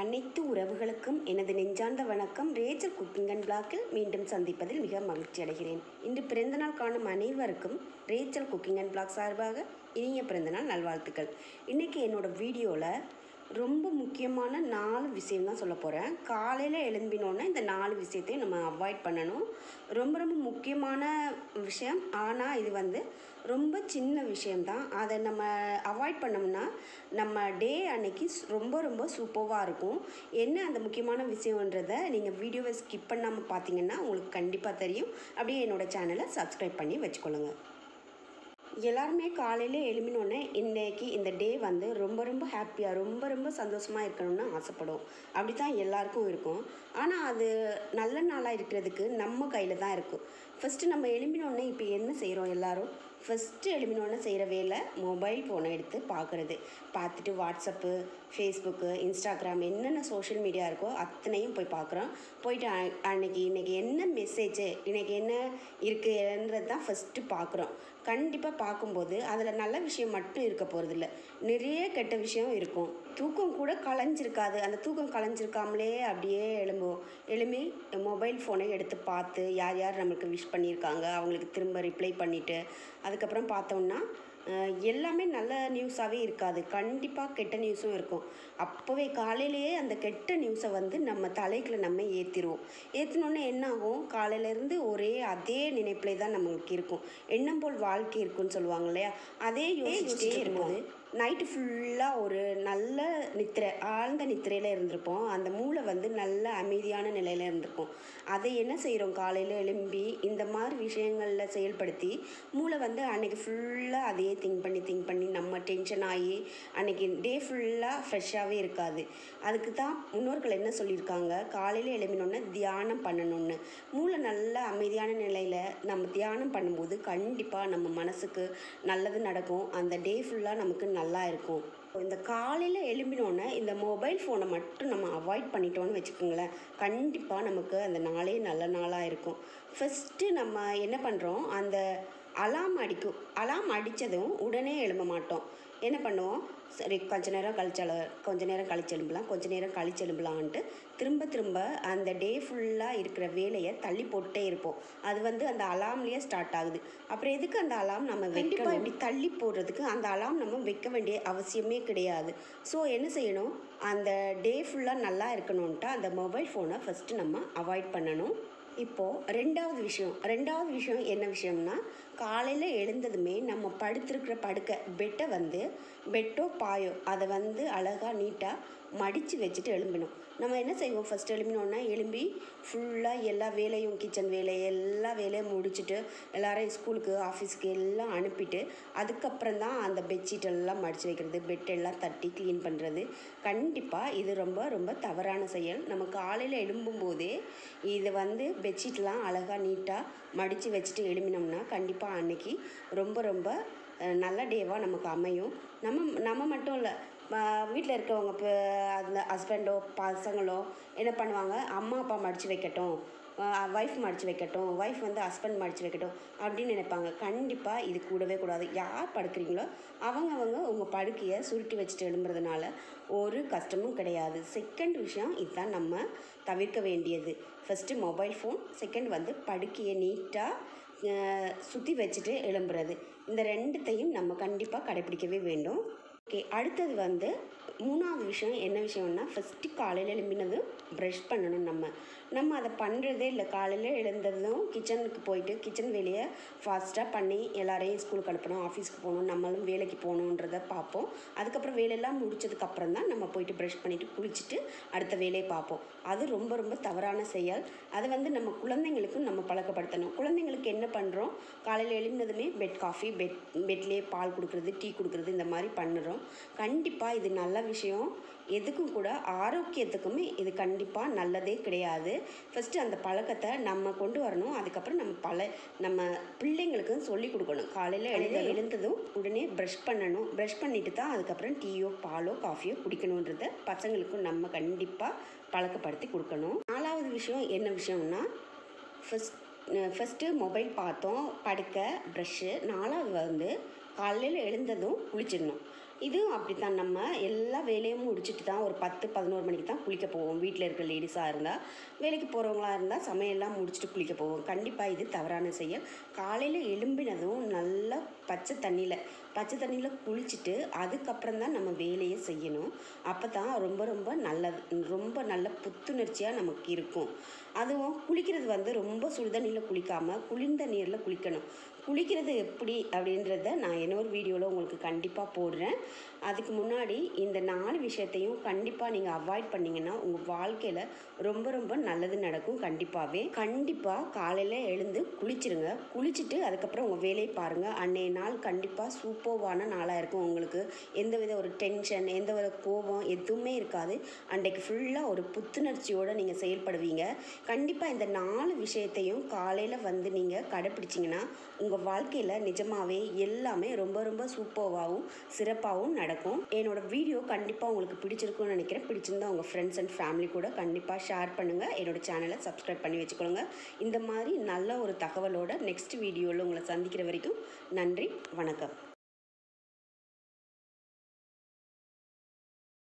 அனைத்து உறவுகளுக்கும் எனது நெஞ்சார்ந்த வணக்கம். ரேச்சல் குக்கிங் அண்ட் பிளாக்கில் மீண்டும் சந்திப்பதில் மிக மகிழ்ச்சி அடைகிறேன். இன்று பிறந்தநாள் காணும் அனைவருக்கும் ரேச்சல் குக்கிங் அண்ட் பிளாக் சார்பாக இனிய பிறந்தநாள் நல்வாழ்த்துக்கள். இன்றைக்கி என்னோட வீடியோவில் ரொம்ப முக்கியமான நாலு விஷயம் தான் சொல்ல போகிறேன் காலையில் எழும்பினோன்னே இந்த நாலு விஷயத்தையும் நம்ம அவாய்ட் பண்ணணும். ரொம்ப ரொம்ப முக்கியமான விஷயம். ஆனால் இது வந்து ரொம்ப சின்ன விஷயம்தான். அதை நம்ம அவாய்ட் பண்ணோம்னா நம்ம டே அன்னைக்கு ரொம்ப ரொம்ப சூப்பராக இருக்கும். என்ன அந்த முக்கியமான விஷயன்றதை நீங்கள் வீடியோவை ஸ்கிப் பண்ணாமல் பார்த்தீங்கன்னா உங்களுக்கு கண்டிப்பாக தெரியும். அப்படியே என்னோடய சேனலை சப்ஸ்கிரைப் பண்ணி வச்சுக்கொள்ளுங்கள் எல்லாருமே காலையில் எழுமினோடனே இன்னைக்கு இந்த டே வந்து ரொம்ப ரொம்ப ஹாப்பியாக ரொம்ப ரொம்ப சந்தோஷமாக இருக்கணும்னு ஆசைப்படும் அப்படி தான் எல்லாருக்கும் இருக்கும். ஆனால் அது நல்ல நாளாக இருக்கிறதுக்கு நம்ம கையில் தான் இருக்கும் ஃபஸ்ட்டு நம்ம எழுமினோடனே இப்போ என்ன செய்கிறோம் எல்லோரும்? ஃபஸ்ட்டு எழுமினோடனே செய்கிற வேலை மொபைல் ஃபோனை எடுத்து பார்க்குறது பார்த்துட்டு வாட்ஸ்அப்பு ஃபேஸ்புக்கு இன்ஸ்டாகிராம் என்னென்ன சோஷியல் மீடியா இருக்கோ அத்தனையும் போய் பார்க்குறோம் போயிட்டு அன்னைக்கு இன்றைக்கி என்ன மெசேஜ் இன்றைக்கி என்ன இருக்குன்றது தான் ஃபஸ்ட்டு பார்க்குறோம் கண்டிப்பாக பார்க்கும்போது அதில் நல்ல விஷயம் மட்டும் இருக்க போகிறதில்ல நிறைய கெட்ட விஷயம் இருக்கும். தூக்கம் கூட கலைஞ்சிருக்காது. அந்த தூக்கம் களைஞ்சிருக்காமலே அப்படியே எழும்புவோம். எழும்பி மொபைல் ஃபோனை எடுத்து பார்த்து யார் யார் நம்மளுக்கு விஷ் பண்ணியிருக்காங்க அவங்களுக்கு திரும்ப ரிப்ளை பண்ணிவிட்டு அதுக்கப்புறம் பார்த்தோம்னா எல்லாமே நல்ல நியூஸாகவே இருக்காது. கண்டிப்பாக கெட்ட நியூஸும் இருக்கும். அப்போவே காலையிலேயே அந்த கெட்ட நியூஸை வந்து நம்ம தலைக்குள்ள நம்ம ஏற்றிடுவோம் ஏற்றினோன்னே என்ன ஆகும் காலையிலேருந்து ஒரே அதே நினைப்பிலே தான் நம்மளுக்கு இருக்கும். எண்ணம் போல் வாழ்க்கை இருக்குன்னு சொல்லுவாங்க இல்லையா? அதே யோசிச்சுட்டே இருக்கும்போது நைட்டு ஃபுல்லாக ஒரு நல்ல நித்திரை ஆழ்ந்த நித்திரையில் இருந்திருப்போம். அந்த மூளை வந்து நல்ல அமைதியான நிலையில் இருந்திருக்கும். அதை என்ன செய்கிறோம் காலையில் எழும்பி இந்த மாதிரி விஷயங்களில் செயல்படுத்தி மூளை வந்து அன்றைக்கி ஃபுல்லாக அதையே திங்க் பண்ணி திங்க் பண்ணி நம்ம டென்ஷன் ஆகி அன்னைக்கு டே ஃபுல்லாக ஃப்ரெஷ்ஷாகவே இருக்காது. அதுக்கு தான் முன்னோர்கள் என்ன சொல்லியிருக்காங்க? காலையில் எழும்பினோன்னே தியானம் பண்ணணும்னு. மூளை நல்ல அமைதியான நிலையில் நம்ம தியானம் பண்ணும்போது கண்டிப்பாக நம்ம மனசுக்கு நல்லது நடக்கும். அந்த டே ஃபுல்லாக நமக்கு நல்லா இருக்கும் இந்த காலையில் எழும்பினோன்னே இந்த மொபைல் ஃபோனை மட்டும் நம்ம அவாய்ட் பண்ணிட்டோன்னு வச்சுக்கோங்களேன். கண்டிப்பாக நமக்கு அந்த நாளே நல்ல நாளாக இருக்கும். ஃபஸ்ட்டு நம்ம என்ன பண்ணுறோம் அந்த அலாம் அடிக்கும். அலாம் அடித்ததும் உடனே எழும்ப மாட்டோம். என்ன பண்ணுவோம்? சரி கொஞ்ச நேரம் கழிச்சால கொஞ்ச நேரம் கழிச்சு எழும்பலாம் கொஞ்ச நேரம் கழிச்சு எழும்பலான்ட்டு திரும்ப திரும்ப அந்த டே ஃபுல்லாக இருக்கிற வேலையை தள்ளி போட்டே இருப்போம். அது வந்து அந்த அலாம்லேயே ஸ்டார்ட் ஆகுது. அப்புறம் எதுக்கு அந்த அலாம் நம்ம கண்டிப்பாக இப்படி தள்ளி போடுறதுக்கு அந்த அலாம் நம்ம வைக்க வேண்டிய அவசியமே கிடையாது. ஸோ என்ன செய்யணும்? அந்த டே ஃபுல்லாக நல்லா இருக்கணுன்ட்டு அந்த மொபைல் ஃபோனை ஃபஸ்ட்டு நம்ம அவாய்ட் பண்ணணும். இப்போது ரெண்டாவது விஷயம் ரெண்டாவது விஷயம் என்ன விஷயம்னா காலையில் எழுந்ததுமே நம்ம படுத்திருக்கிற படுக்கை பெட்டை வந்து பெட்டோ பாயோ அதை வந்து அழகாக நீட்டாக மடித்து வச்சுட்டு எழும்பணும். நம்ம என்ன செய்வோம்? ஃபஸ்ட் எழும்பினோன்னா எழும்பி ஃபுல்லாக எல்லா வேலையும் கிச்சன் வேலை எல்லா வேலையும் முடிச்சுட்டு எல்லாரையும் ஸ்கூலுக்கு ஆஃபீஸ்க்கு எல்லாம் அனுப்பிட்டு அதுக்கப்புறம் தான் அந்த பெட்ஷீட் எல்லாம் மடித்து வைக்கிறது பெட்டெல்லாம் தட்டி க்ளீன் பண்ணுறது கண்டிப்பாக இது ரொம்ப ரொம்ப தவறான செயல். நம்ம காலையில் எழும்பும்போதே இதை வந்து பெட்ஷீட்லாம் அழகாக நீட்டாக மடித்து வச்சுட்டு எழும்பினோம்னா கண்டிப்பாக அன்னைக்கு ரொம்ப ரொம்ப நல்ல டேவாக நமக்கு அமையும். நம்ம நம்ம மட்டும் இல்லை வீட்டில் இருக்கவங்க இப்போ அந்த ஹஸ்பண்டோ பசங்களோ என்ன பண்ணுவாங்க? அம்மா அப்பா மடித்து வைக்கட்டும். ஒய்ஃப் மடித்து வைக்கட்டும். ஒய்ஃப் வந்து ஹஸ்பண்ட் மடித்து வைக்கட்டும் அப்படின்னு நினைப்பாங்க. கண்டிப்பாக இது கூடவே கூடாது. யார் படுக்கிறீங்களோ அவங்கவங்க உங்கள் படுக்கையை சுருட்டி வச்சுட்டு எழும்புறதுனால ஒரு கஷ்டமும் கிடையாது. செகண்ட் விஷயம் இதுதான் நம்ம தவிர்க்க வேண்டியது. ஃபஸ்ட்டு மொபைல் ஃபோன் செகண்ட் வந்து படுக்கையை நீட்டாக சுற்றி வச்சுட்டு எழும்புறது. இந்த ரெண்டுத்தையும் நம்ம கண்டிப்பாக கடைப்பிடிக்கவே வேண்டும். ஓகே அடுத்தது வந்து மூணாவது விஷயம் என்ன விஷயம்னா ஃபஸ்ட்டு காலையில் எழும்பினதும் ப்ரஷ் பண்ணணும் நம்ம. நம்ம அதை பண்ணுறதே இல்லை. காலையில் எழுந்ததும் கிச்சனுக்கு போயிட்டு கிச்சன் வேலையை ஃபாஸ்ட்டாக பண்ணி எல்லாரையும் ஸ்கூலுக்கு அனுப்பணும் ஆஃபீஸ்க்கு போகணும் நம்மளும் வேலைக்கு போகணுன்றத பார்ப்போம். அதுக்கப்புறம் வேலையெல்லாம் முடிச்சதுக்கப்புறம் தான் நம்ம போயிட்டு ப்ரஷ் பண்ணிவிட்டு குளிச்சுட்டு அடுத்த வேலையை பார்ப்போம். அது ரொம்ப ரொம்ப தவறான செயல். அதை வந்து நம்ம குழந்தைங்களுக்கும் நம்ம பழக்கப்படுத்தணும். குழந்தைங்களுக்கு என்ன பண்ணுறோம் காலையில் எழுந்ததுமே பெட் காஃபி பெட் பெட்லேயே பால் கொடுக்குறது டீ கொடுக்குறது இந்த மாதிரி பண்ணுறோம். கண்டிப்பாக இது நல்ல விஷயம். எதுக்கும் கூட ஆரோக்கியத்துக்குமே இது கண்டிப்பாக நல்லதே கிடையாது. ஃபஸ்ட்டு அந்த பழக்கத்தை நம்ம கொண்டு வரணும். அதுக்கப்புறம் நம்ம பல நம்ம பிள்ளைங்களுக்கும் சொல்லி கொடுக்கணும். காலையில் எழுந்த எழுந்ததும் உடனே ப்ரஷ் பண்ணணும். ப்ரஷ் பண்ணிட்டு தான் அதுக்கப்புறம் டீயோ பாலோ காஃபியோ குடிக்கணுன்றத பசங்களுக்கும் நம்ம கண்டிப்பாக பழக்கப்படுத்தி கொடுக்கணும். நாலாவது விஷயம் என்ன விஷயம்னா ஃபஸ்ட் ஃபஸ்ட்டு மொபைல் பார்த்தோம் படுக்க ப்ரஷ்ஷு நாலாவது வந்து காலையில் எழுந்ததும் குளிச்சிடணும். இதுவும் அப்படித்தான். நம்ம எல்லா வேலையும் முடிச்சுட்டு தான் ஒரு பத்து பதினோரு மணிக்கு தான் குளிக்க போவோம். வீட்டில் இருக்க லேடிஸாக இருந்தால் வேலைக்கு போகிறவங்களா இருந்தால் சமையல்லாம் முடிச்சுட்டு குளிக்க போவோம். கண்டிப்பாக இது தவறான செயல். காலையில் எழும்பினதும் நல்லா பச்சை தண்ணியில் பச்சை தண்ணியில் குளிச்சுட்டு அதுக்கப்புறம் தான் நம்ம வேலையை செய்யணும். அப்போ தான் ரொம்ப ரொம்ப நல்லது ரொம்ப நல்ல புத்துணர்ச்சியாக நமக்கு இருக்கும். அதுவும் குளிக்கிறது வந்து ரொம்ப சுடுதண்ணியில் குளிக்காமல் குளிர்ந்த நீரில் குளிக்கணும். குளிக்கிறது எப்படி அப்படின்றத நான் இன்னொரு வீடியோவில் உங்களுக்கு கண்டிப்பாக போடுறேன். அதுக்கு முன்னாடி இந்த நாலு விஷயத்தையும் கண்டிப்பாக நீங்கள் அவாய்ட் பண்ணிங்கன்னா உங்கள் வாழ்க்கையில் ரொம்ப ரொம்ப நல்லது நடக்கும் கண்டிப்பாகவே கண்டிப்பாக காலையில் எழுந்து குளிச்சிருங்க. குளிச்சுட்டு அதுக்கப்புறம் உங்கள் வேலையை பாருங்கள் அன்னைய நாள் கண்டிப்பாக சூப்பர்வான நாளாக இருக்கும். உங்களுக்கு எந்த வித ஒரு டென்ஷன் எந்த வித கோபம் எதுவுமே இருக்காது. அன்றைக்கு ஃபுல்லாக ஒரு புத்துணர்ச்சியோடு நீங்கள் செயல்படுவீங்க. கண்டிப்பாக இந்த நாலு விஷயத்தையும் காலையில் வந்து நீங்கள் கடைப்பிடிச்சிங்கன்னா உங்கள் வாழ்க்கையில் நிஜமாகவே எல்லாமே ரொம்ப ரொம்ப சூப்பர்வாகவும் சிறப்பாகவும் நடக்கும். என்னோடய வீடியோ கண்டிப்பாக உங்களுக்கு பிடிச்சிருக்கும்னு நினைக்கிறேன். பிடிச்சிருந்தா உங்கள் ஃப்ரெண்ட்ஸ் அண்ட் ஃபேமிலி கூட கண்டிப்பாக ஷேர் பண்ணுங்கள் என்னோட சேனலை சப்ஸ்கிரைப் பண்ணி வச்சுக்கோங்க. இந்த மாதிரி நல்ல ஒரு தகவலோட நெக்ஸ்ட் வீடியோவில் உங்களை சந்திக்கிற வரைக்கும் நன்றி வணக்கம்.